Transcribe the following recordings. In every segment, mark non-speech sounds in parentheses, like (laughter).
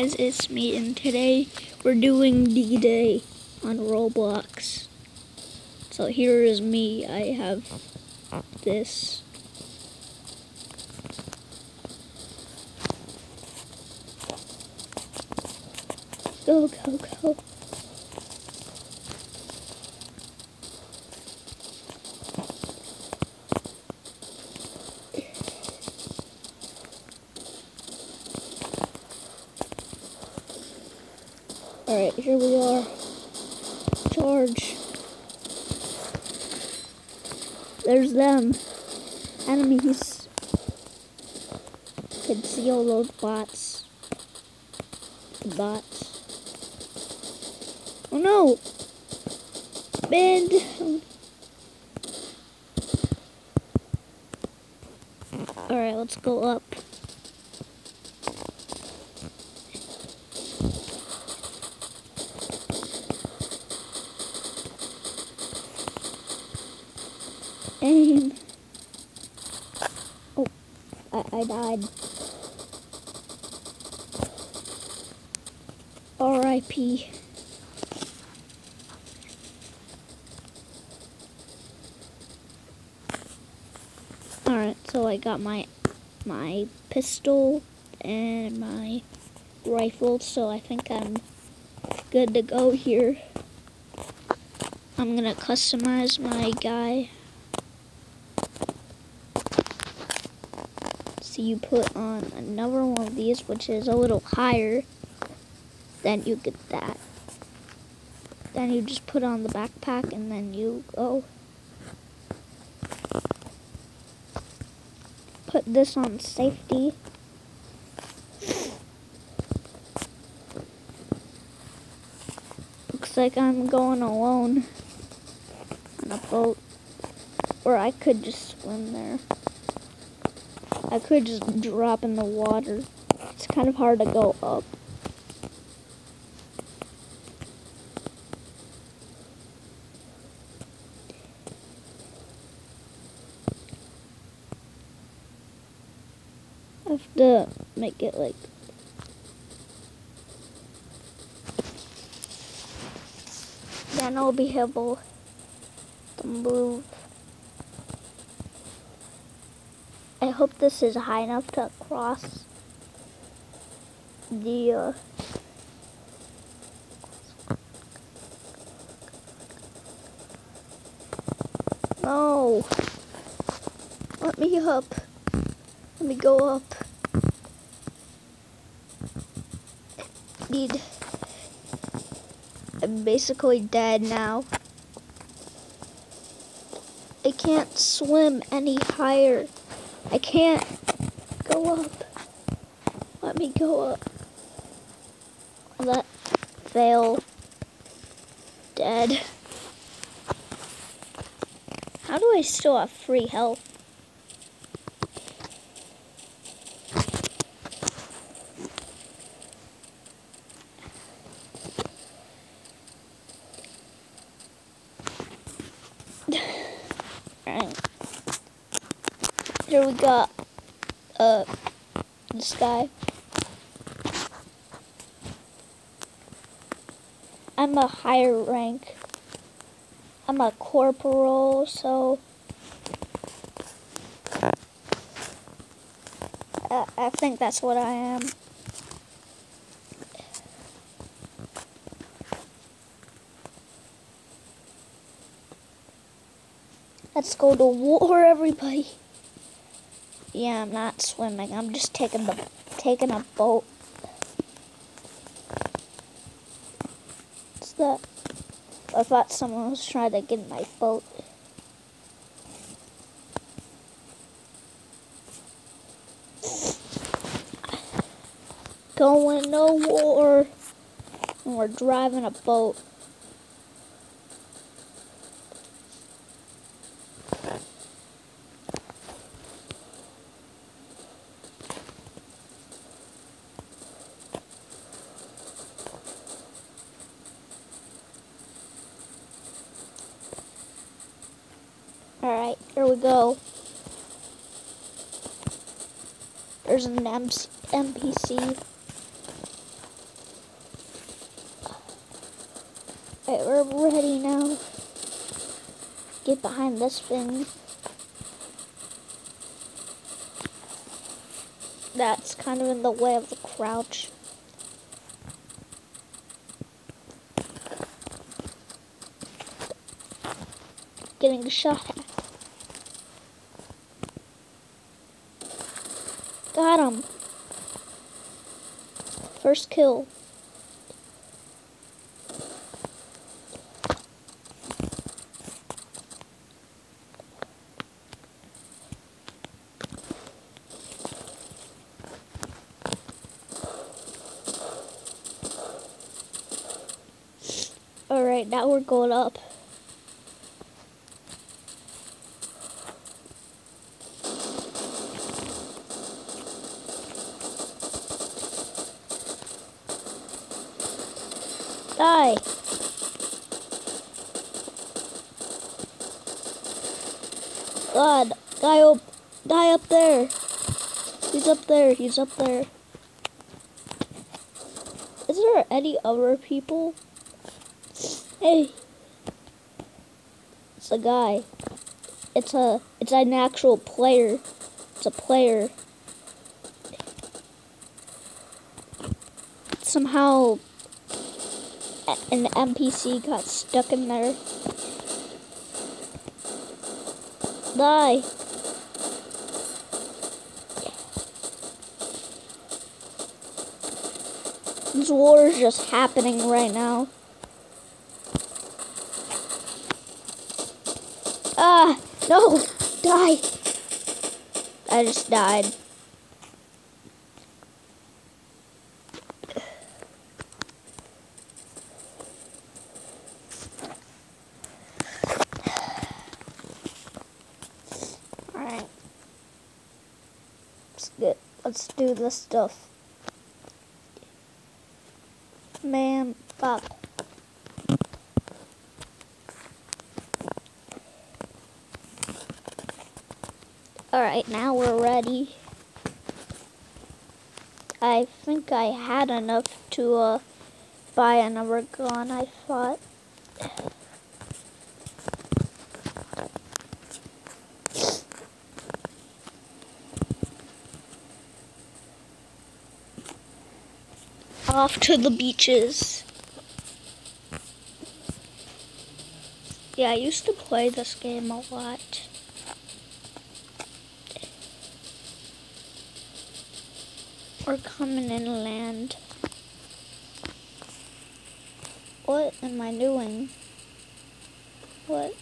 guys, it's me, and today we're doing D-Day on Roblox. So here is me. I have this. Go, go, go. Alright, here we are. Charge. There's them. Enemies. Can see all those bots. The bots. Oh no! Bend! Alright, let's go up. I, died. R.I.P. Alright, so I got my my pistol and my rifle, so I think I'm good to go here. I'm gonna customize my guy. So you put on another one of these, which is a little higher, then you get that. Then you just put on the backpack and then you go. Put this on safety. Looks like I'm going alone on a boat. Or I could just swim there. I could just drop in the water. It's kind of hard to go up. I have to make it like then I'll be able to move I hope this is high enough to cross the uh, No. Let me up. Let me go up. Need. I'm basically dead now. I can't swim any higher. I can't go up. Let me go up. Let fail. Dead. How do I still have free health? (laughs) Alright. Here we got uh this guy. I'm a higher rank. I'm a corporal, so I, I think that's what I am. Let's go to war, everybody. Yeah, I'm not swimming. I'm just taking the taking a boat. What's that? I thought someone was trying to get my boat. Going war. And we're driving a boat. go. There's an NPC. Alright, we're ready now. Get behind this thing. That's kind of in the way of the crouch. Getting shot at. Got him. First kill. Alright, now we're going up. God, guy up, guy up there. He's up there. He's up there. Is there any other people? Hey, it's a guy. It's a, it's an actual player. It's a player. Somehow an NPC got stuck in there. Die. This war is just happening right now. Ah, no, die. I just died. Let's let's this stuff. Man, fuck. Alright, now we're ready. I think I had enough to uh, buy another gun, I thought. Off to the beaches. Yeah, I used to play this game a lot. We're coming inland. What am I doing? What?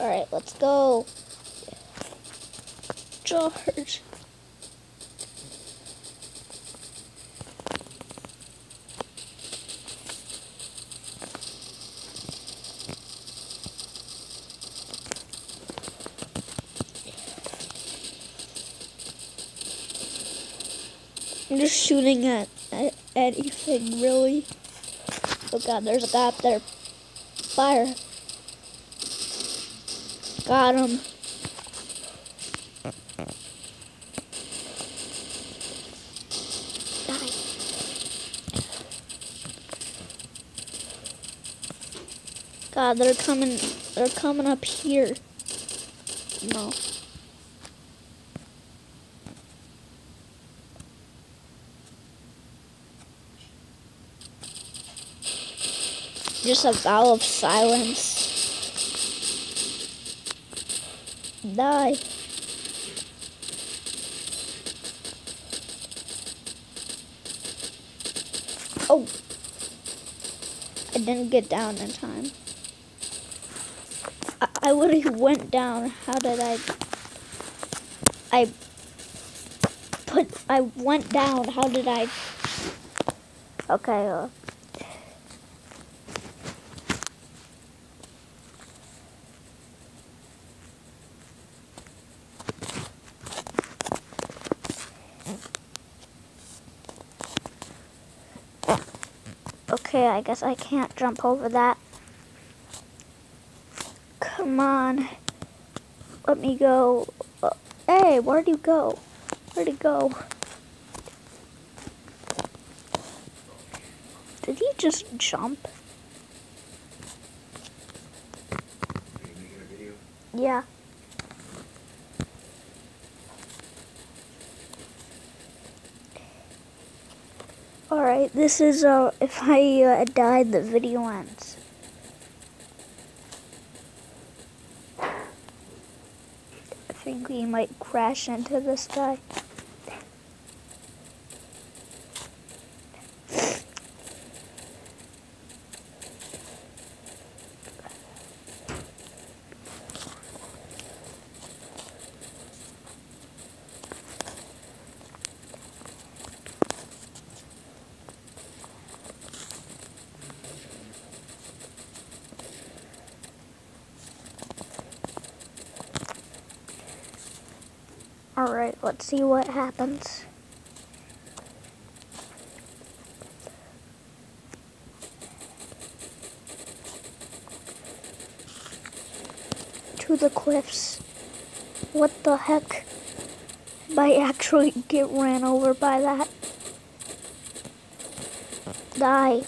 Alright, let's go. George. I'm just shooting at, at anything, really. Oh god, there's a guy up there. Fire. Got him. God, they're coming. They're coming up here. No. Just a vow of silence. Die. Oh. I didn't get down in time. I, I have went down. How did I... I put... I went down. How did I... Okay, uh... Okay, I guess I can't jump over that. Come on. Let me go. Uh, Hey, where'd you go? Where'd it go? Did he just jump? Are you making a video? Yeah. Alright, this is, uh, if I uh, died, the video ends. I think we might crash into this guy. Alright, let's see what happens. To the cliffs. What the heck? I actually get ran over by that? Die.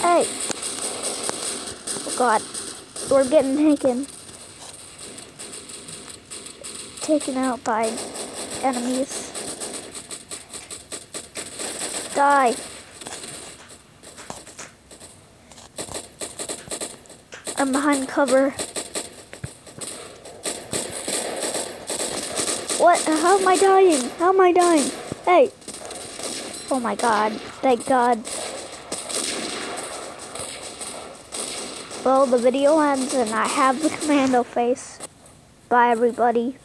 Hey! Oh god. We're getting taken. Taken out by enemies. Die. I'm behind cover. What? How am I dying? How am I dying? Hey! Oh my god. Thank god. Well, the video ends and I have the commando face. Bye, everybody.